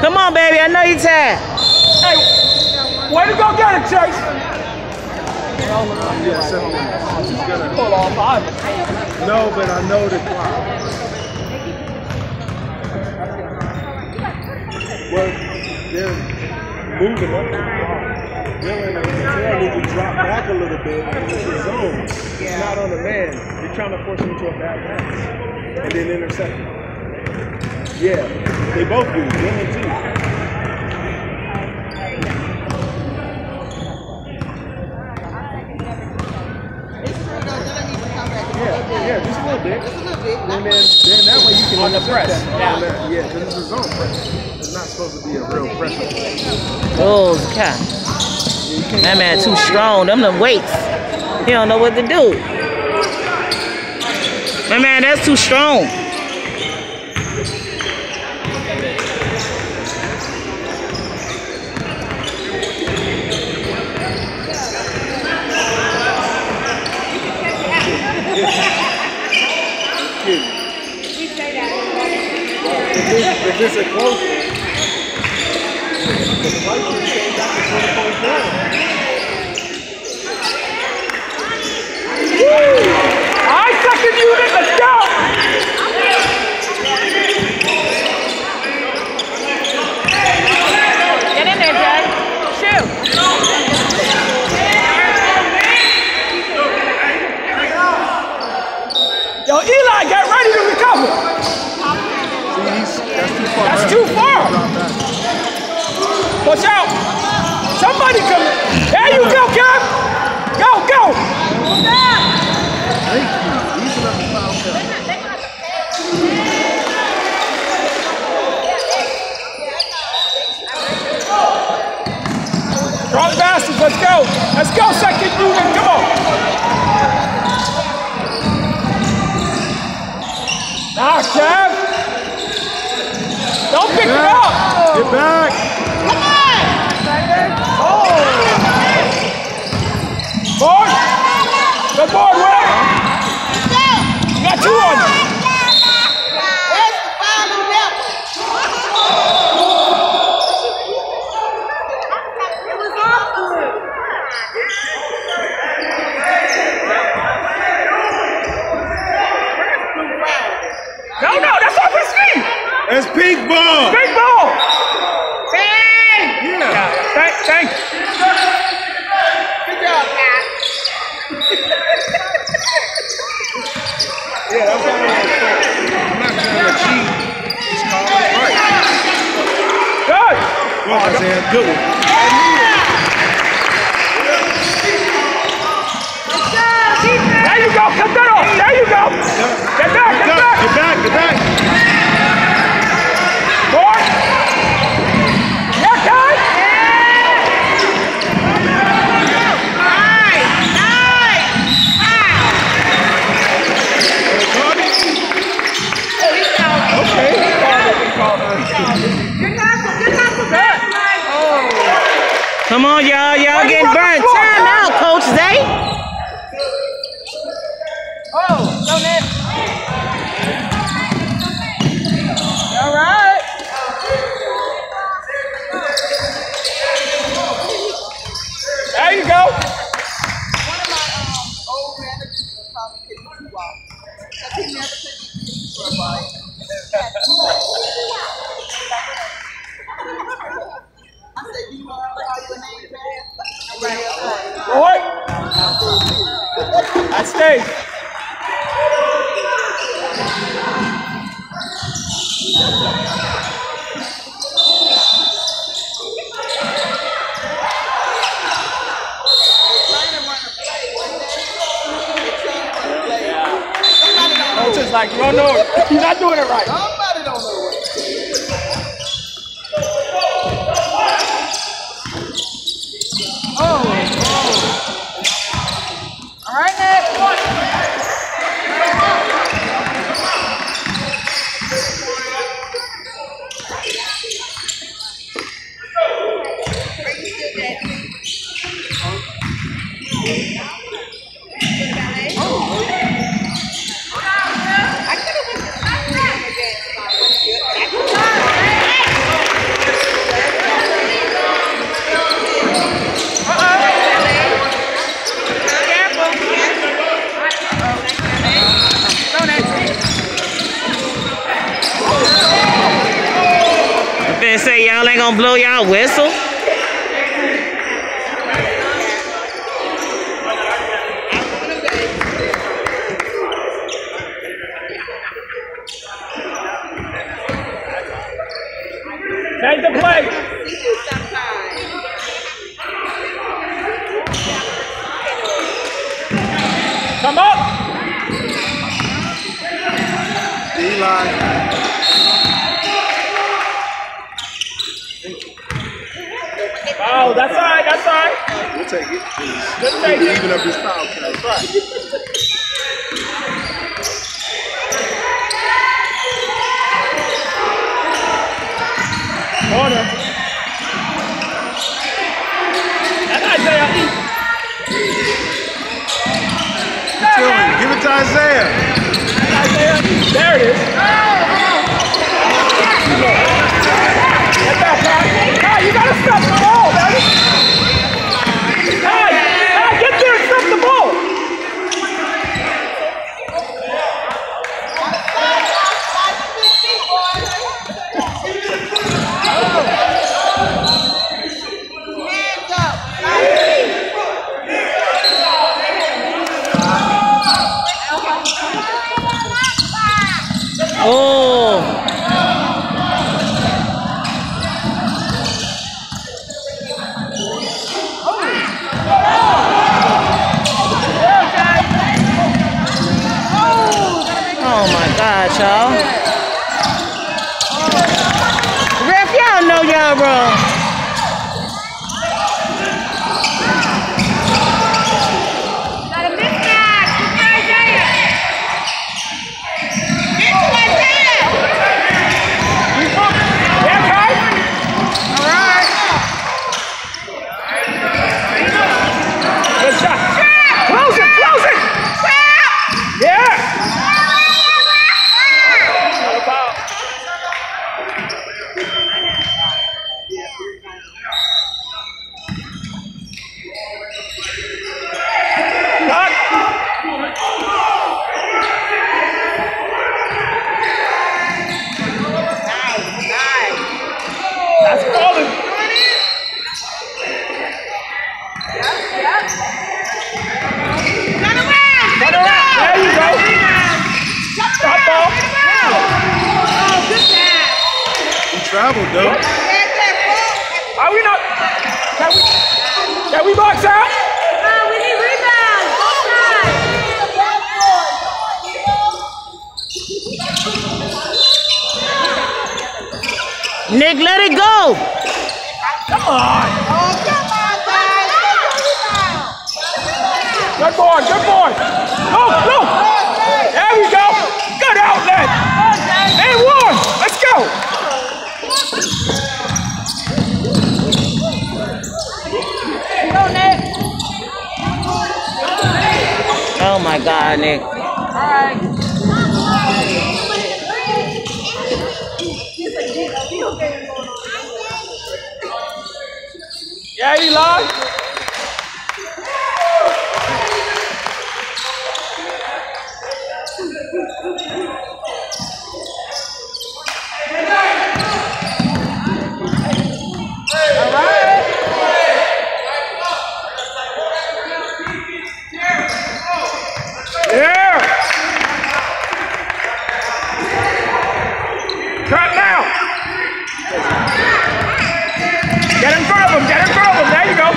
Come on, baby. I know you tired. Hey, way to go get it, Chase. Yeah, seven minutes. Gonna. Pull off five. No, but I know the clock. Well, they're moving up the clock. Dylan and Patel need to drop back a little bit and it's a zone. It's not on the man. You're trying to force him into a bad pass. And then intercept him. Yeah, they both do. Dylan too. Yeah, yeah, just a little bit. And then, then that way you can On the intercept press, that. yeah. On Yeah, because it's a zone press. It's not supposed to be a real pressure. Oh, God. That man too strong. Them them weights. He don't know what to do. My man, that's too strong. If it's a close the Vikings came back to 20 points down. I second unit, let's go. Get in there, Jay. Shoot. Yo, Eli, get ready to recover. See, he's, that's too far. That's left. too far. Drop back. Watch out. Somebody come. There you go, Kev. Go, go. Thank you. Drop bastards, let's go. Let's go, second unit, come on. Nah, Kev. Don't pick it up. Get back. Board. Good board, Will. You got two on you. No, no, that's off his feet. That's pink ball. Big ball. Yeah. Thank, thank. Yeah, that's all I'm saying. I'm not trying to cheat. It's called right. Good. Well, Isaiah, good one. There you go. Cut that off. There you go. Get back. Get Get back. back, get back. Board. Yeah, guy. Come on, y'all. Y'all getting burnt. Time out, Coach Zay. Oh, go net. All right. There you go. One of my um, old managers was probably kidding me too off. I said, you want to call your name back? Right. Boy. I stay. Trying to run a play one day. They're trying to run a play. Somebody don't know. Coach is like, you don't know it. You're not doing it right. Somebody don't know what. Oh, all right, Nick. I and say y'all ain't gonna blow y'all whistle? Take the play. See you sometime. Come up. Eli. Oh, that's all right. That's all right. We'll take it. Let's take it. Even up his foul count. Corner. That's Isaiah. Give it to Isaiah. Isaiah. There it is. Get that, Kai. Kai, you gotta stop the ball, baby. Kai, Kai, get there and stop the ball. Hands up. Oh. Oh my God, y'all. Ref, y'all know y'all wrong. Yeah, Kai. All right. Good shot. Close it, close it. Yeah. Not a foul. Cut. That's calling. Turn around. There you go. Stop ball. He traveled though. Are we not? Can we? Can we box out? Nick, let it go. Come on. Good boy. Good boy. Go. Go. There we go. Good outlet. And one. Let's go. Oh my God, Nick. Alright. Yeah, Eli. Yeah. Cut now. Get in front of him. Get in front of him. There you go.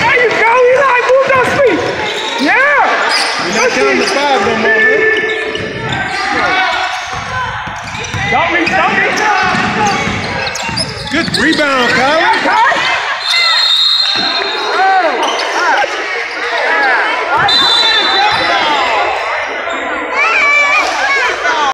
There you go, Eli. Move those feet. Yeah. You're not five no more. Don't reach. Don't reach. Good rebound, Kyle. Yeah, Kyle.